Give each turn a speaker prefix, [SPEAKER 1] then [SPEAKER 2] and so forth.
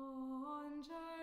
[SPEAKER 1] Angels